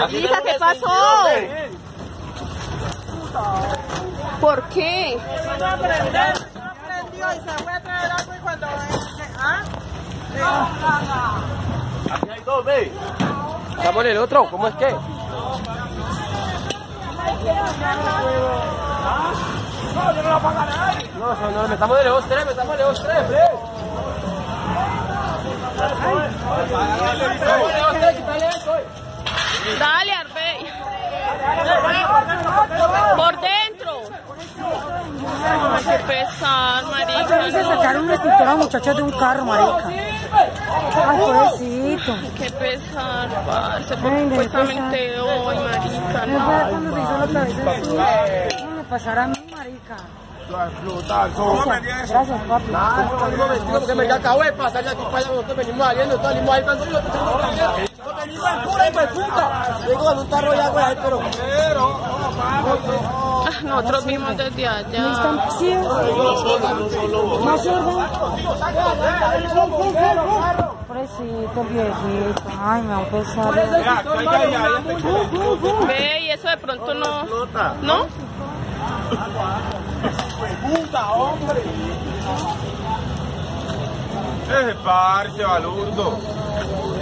Marisa, ¿qué pasó? ¿Por qué? No aprendió y se fue a traer y cuando... Ve. Estamos el otro, ¿cómo es que? No, yo no la paga. No, no, no, de tres, metamos de tres. Dale, Arbey. Por dentro. Ay, qué pesar, marica. Se sacaron una escritora muchacha de un carro, marica. Ay, pobrecito. Qué pesar, parce. Porque supuestamente hoy, marica. No, marica. Gracias, no, no, no, nosotros pues, ah, mismos desde allá. ¿No están viejito. Ay, me pues, va a pesar. Ve, y eso de pronto no... ¿No? ¡Puta, hombre! Ese parche, balurdo.